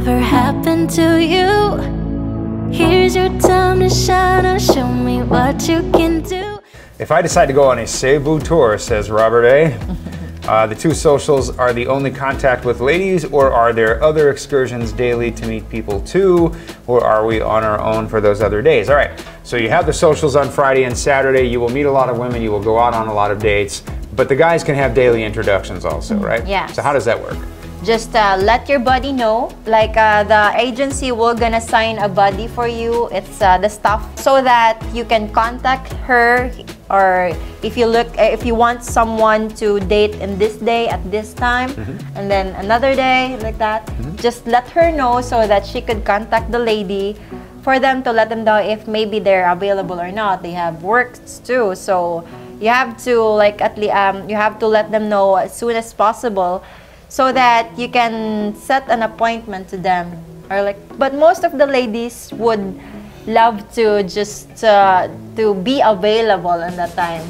ever happened to you. Here's your time to shine and show me what you can do. If I decide to go on a Cebu tour, says Robert A., uh, the two socials are the only contact with ladies, or are there other excursions daily to meet people too, or are we on our own for those other days? All right, so you have the socials on Friday and Saturday. You will meet a lot of women, you will go out on a lot of dates, but the guys can have daily introductions also, right? Yeah. So, how does that work? Just uh, let your buddy know like uh, the agency will gonna sign a buddy for you. It's uh, the stuff so that you can contact her or if you look if you want someone to date in this day at this time and then another day like that just let her know so that she could contact the lady for them to let them know if maybe they're available or not. They have works too. So you have to like at least um, you have to let them know as soon as possible so that you can set an appointment to them. Or like but most of the ladies would love to just uh, to be available in that time.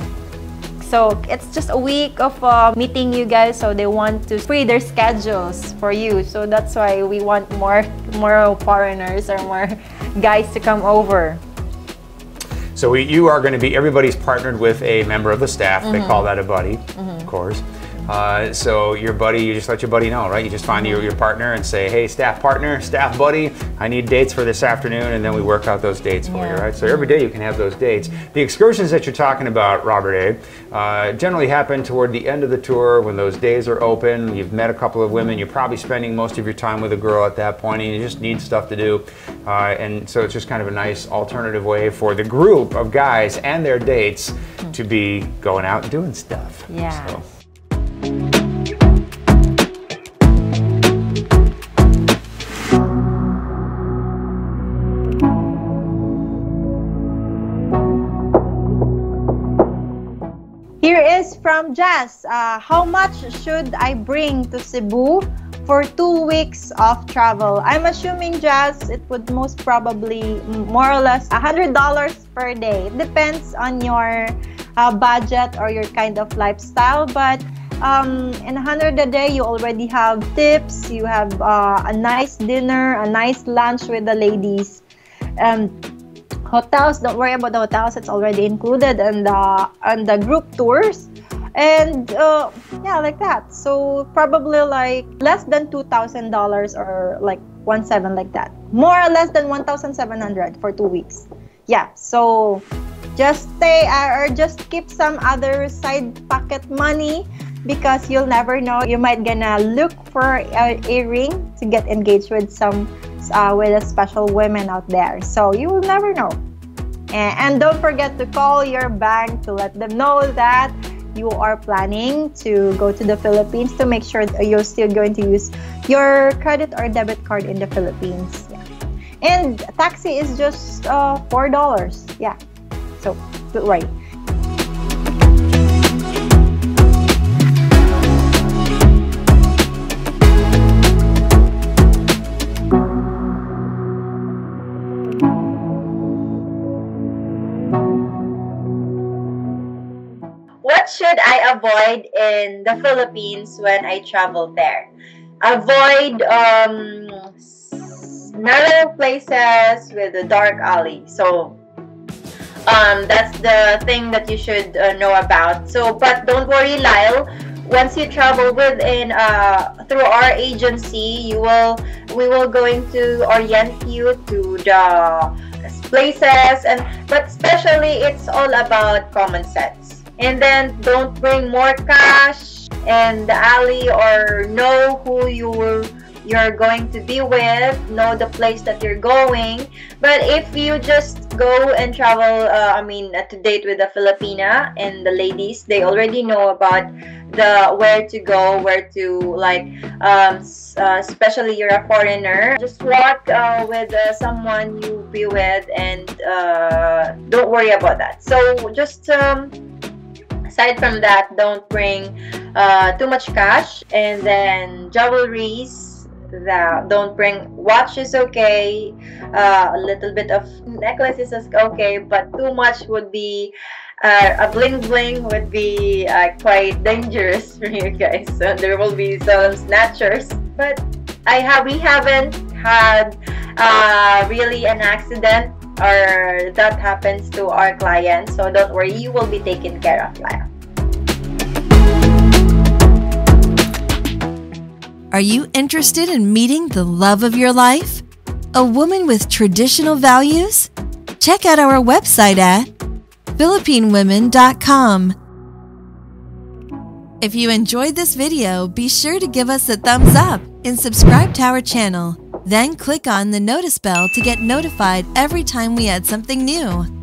So it's just a week of uh, meeting you guys so they want to free their schedules for you. So that's why we want more more foreigners or more guys to come over. So we, you are going to be, everybody's partnered with a member of the staff. They call that a buddy, of course. Uh, so your buddy, you just let your buddy know, right? You just find your, your partner and say, hey, staff partner, staff buddy, I need dates for this afternoon, and then we work out those dates for you, right? So every day you can have those dates. The excursions that you're talking about, Robert A, uh, generally happen toward the end of the tour when those days are open. You've met a couple of women. You're probably spending most of your time with a girl at that point, and you just need stuff to do. Uh, and so it's just kind of a nice alternative way for the group of guys and their dates to be going out and doing stuff. Yeah. So. Is from Jazz. Uh, how much should I bring to Cebu for two weeks of travel? I'm assuming Jazz, it would most probably more or less $100 per day. It depends on your uh, budget or your kind of lifestyle, but um, in 100 a day, you already have tips, you have uh, a nice dinner, a nice lunch with the ladies. Um, hotels don't worry about the hotels it's already included and the and the group tours and uh, yeah like that. So probably like less than two thousand dollars or like one seven like that. More or less than 1700 for two weeks. Yeah so just stay uh, or just keep some other side pocket money because you'll never know. You might gonna look for a, a ring to get engaged with some uh, with a special women out there. So you will never know. And don't forget to call your bank to let them know that you are planning to go to the Philippines to make sure you're still going to use your credit or debit card in the Philippines. Yeah. And taxi is just uh, $4. Yeah. So, don't worry. What should I avoid in the Philippines when I travel there? Avoid um, narrow places with a dark alley. So um, that's the thing that you should uh, know about. So, but don't worry, Lyle. Once you travel within uh, through our agency, you will we will going to orient you to the places and but especially it's all about common sense and then don't bring more cash. And the alley or know who you you're going to be with. Know the place that you're going. But if you just go and travel uh, i mean uh, to date with a filipina and the ladies they already know about the where to go where to like um, uh, especially you're a foreigner just walk uh, with uh, someone you be with and uh, don't worry about that. So just um, aside from that don't bring uh, too much cash and then jewelries that don't bring watch is okay uh, a little bit of necklace is okay but too much would be uh, a bling bling would be uh, quite dangerous for you guys so there will be some snatchers but I have we haven't had uh, really an accident or that happens to our clients. So don't worry, you will be taken care of, Lyle. Are you interested in meeting the love of your life? A woman with traditional values? Check out our website at philippinewomen.com. If you enjoyed this video, be sure to give us a thumbs up and subscribe to our channel. Then click on the notice bell to get notified every time we add something new.